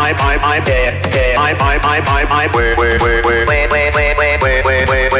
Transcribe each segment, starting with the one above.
My, my, my, I I my, my, my, my, my, I I I I I I I I I I I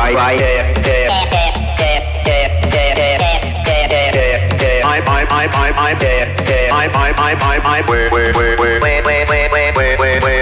right, right, I'm, I'm, I'm, I'm, I'm, I'm, I'm, I'm, I'm, I'm, I'm, where, where, where, where, where, where, where, where, where, where.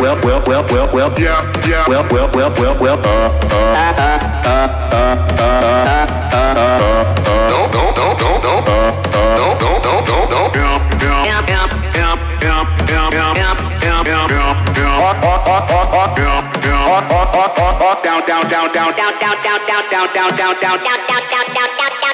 Well, well, well, well, well. Yeah, yeah. Well, well, well, well, well. Don't, don't, don't, don't, don't. Don't, don't, don't, don't, don't. Yeah, yeah, yeah, yeah, yeah, yeah, yeah, yeah, yeah, yeah, yeah, yeah. Hot, hot, hot, hot, hot. Yeah, yeah. Hot, hot, hot, hot, hot. Down, down, down, down, down, down, down, down, down, down, down, down, down, down, down, down.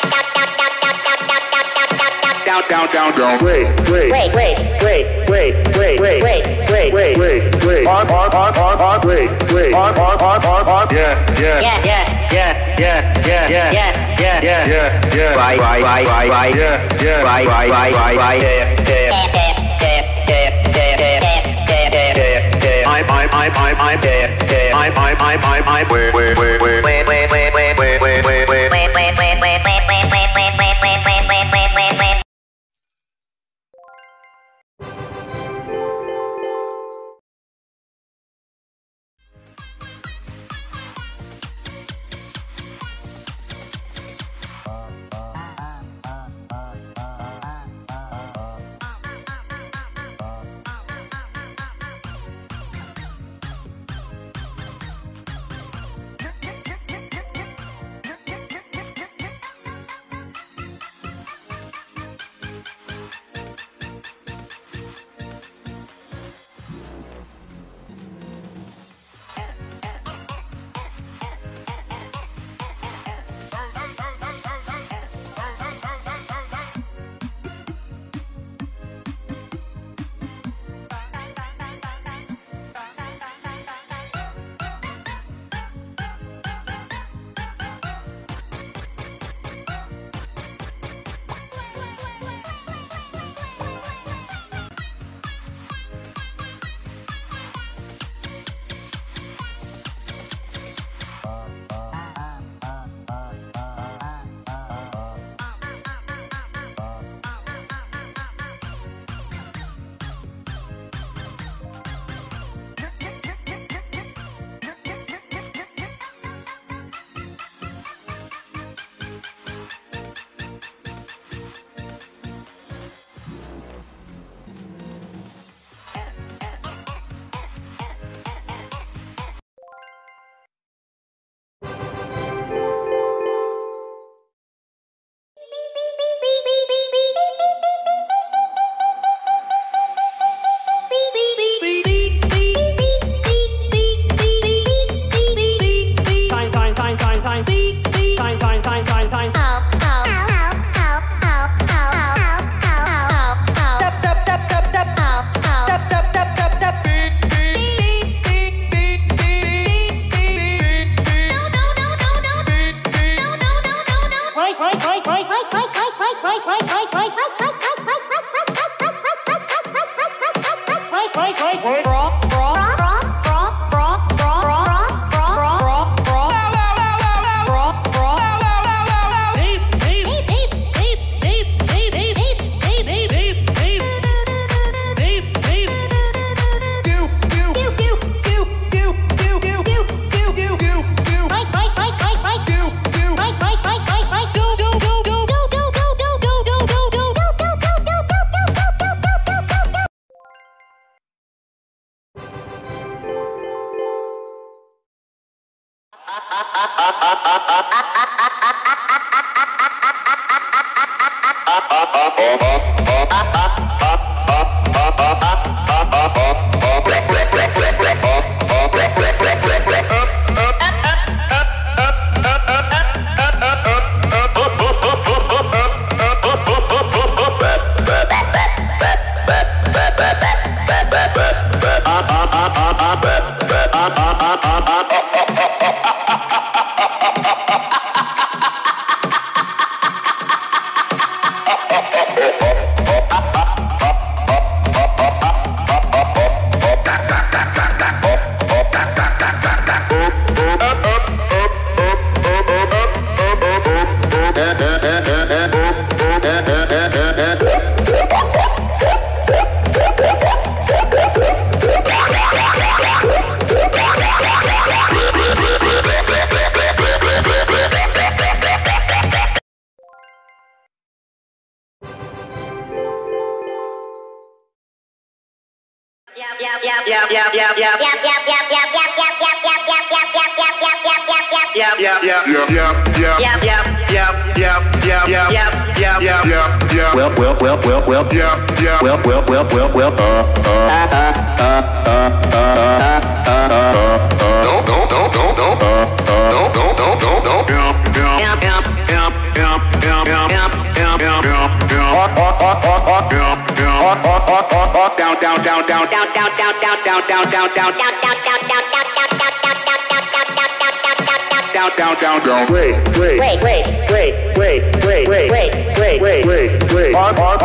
Wait, wait, wait, wait, wait, wait, wait, wait, wait, wait, wait, wait. Hot, hot, hot, hot, hot. Wait, wait. Hot, hot, hot, hot, hot. Yeah, yeah, yeah, yeah, yeah, yeah, yeah, yeah, yeah, yeah, yeah. Right, right, right, right, right. Yeah, yeah. Right, right, right, right, right. Yeah, yeah, yeah, yeah, yeah. Yeah, yeah. I, I, I, I, I. Wait, wait, wait, wait, wait, wait, wait, wait, wait, wait, up, up, up.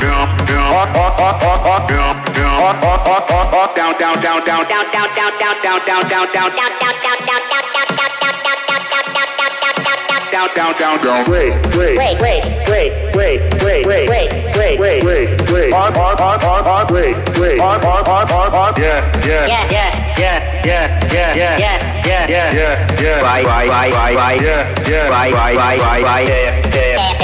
Don't down, down, down. Wait, wait, wait, wait, wait, wait, wait, wait, wait, wait, wait, wait. Hard, hard, hard, hard, hard. Wait, wait. Hard, hard, hard, hard, hard. Yeah, yeah, yeah, yeah, yeah, yeah, yeah, yeah, yeah, yeah, yeah, yeah. Bye, bye, bye, bye, bye. Yeah, yeah. Bye, bye, bye, bye, bye. Yeah, yeah.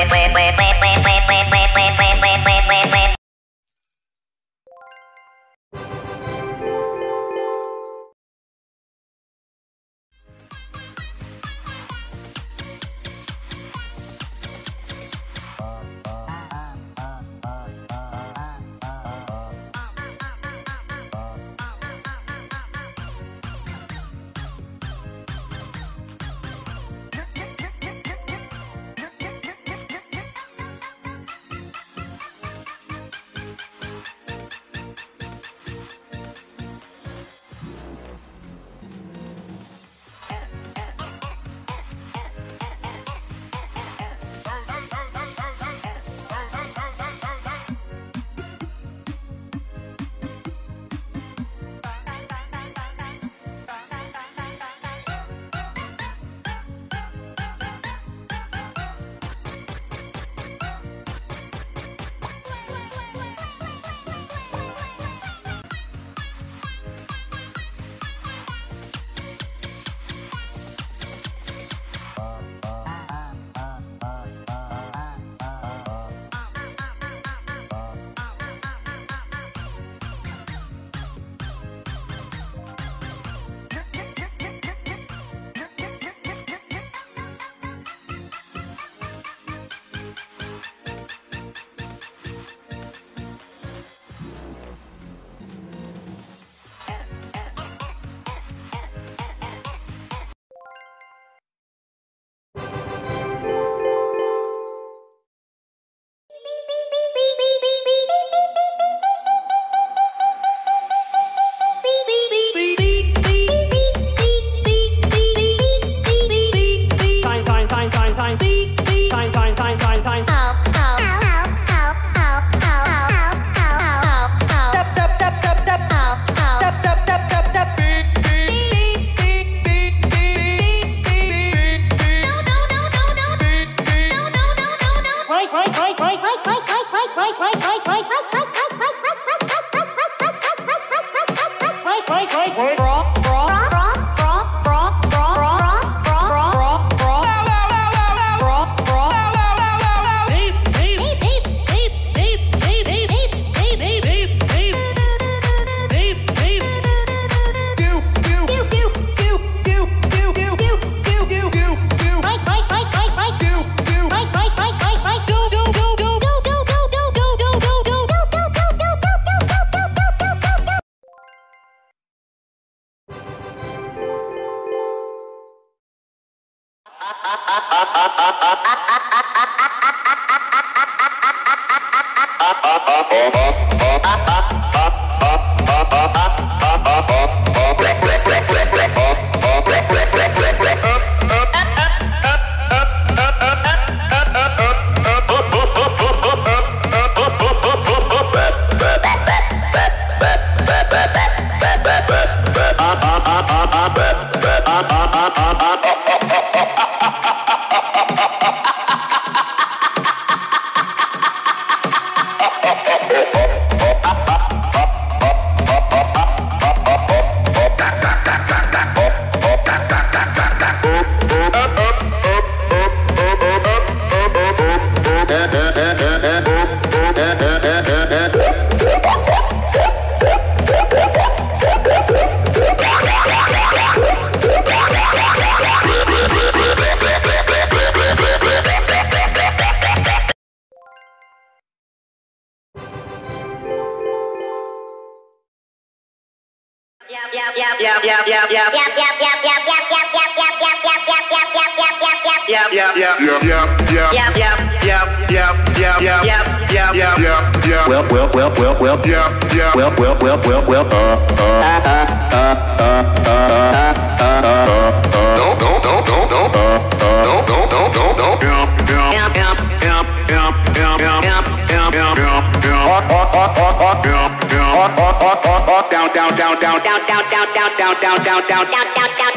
down, down,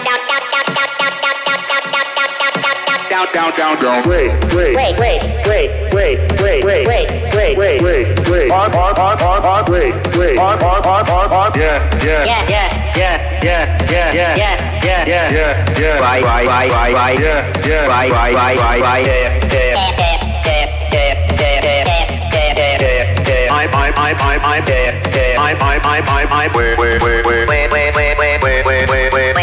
down, down, down, down. Wait, wait, Wait, wait, wait, wait, wait, wait, wait, wait. wait, wait, wait. Hot, hot, hot, hot, hot. Wait, wait. Hot, hot, hot, hot, hot. Yeah, yeah, Yeah, yeah, yeah, yeah, yeah, yeah, yeah, yeah, yeah, yeah, yeah, Right, right, right, right, right. yeah, yeah. Right, right, right, right, right. I, I, I, I, I, I, I, I, I, I, wait, wait, wait, wait, wait, wait, wait, wait, wait, wait, wait, wait.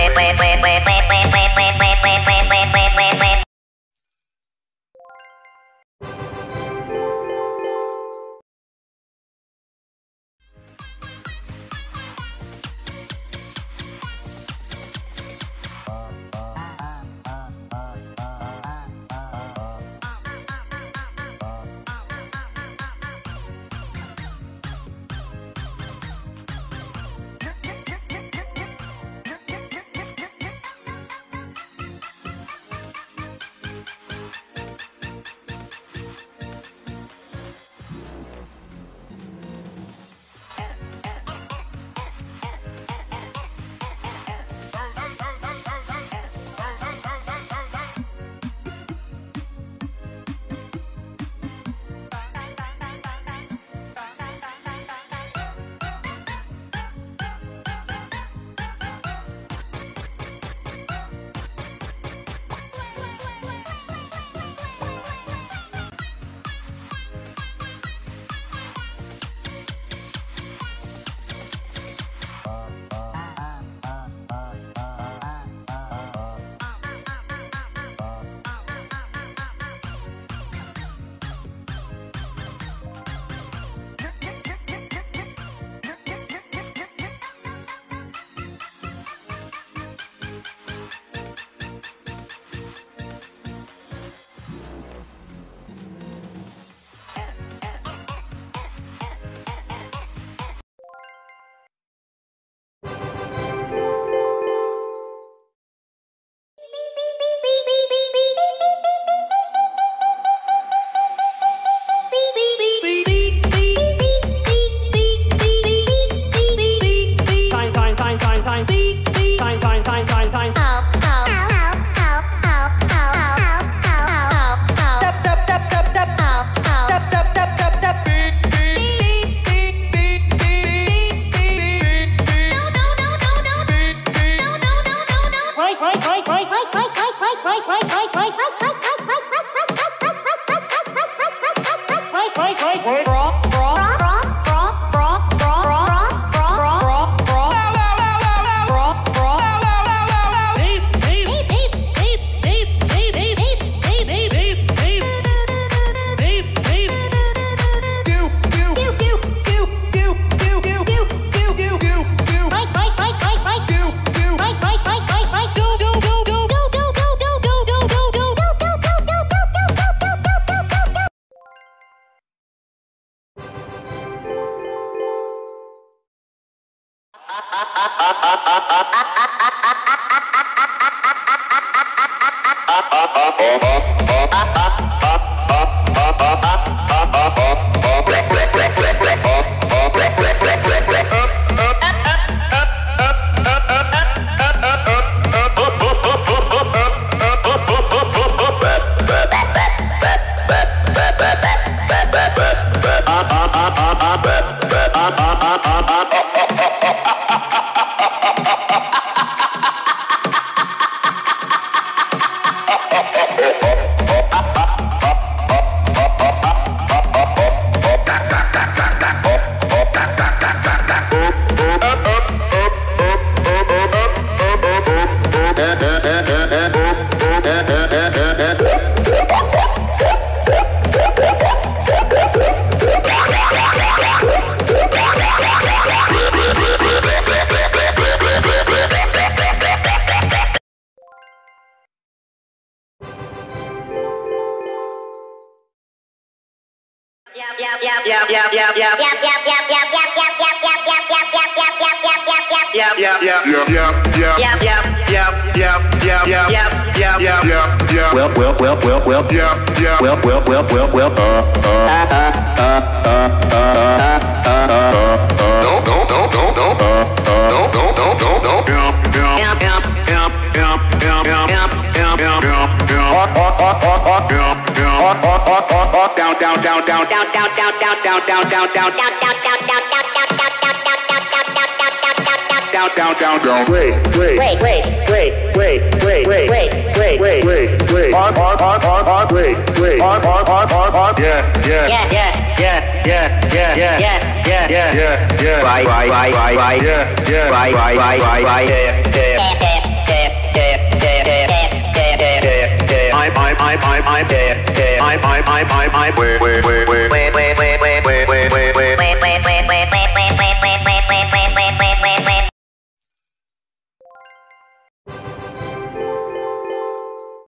I'm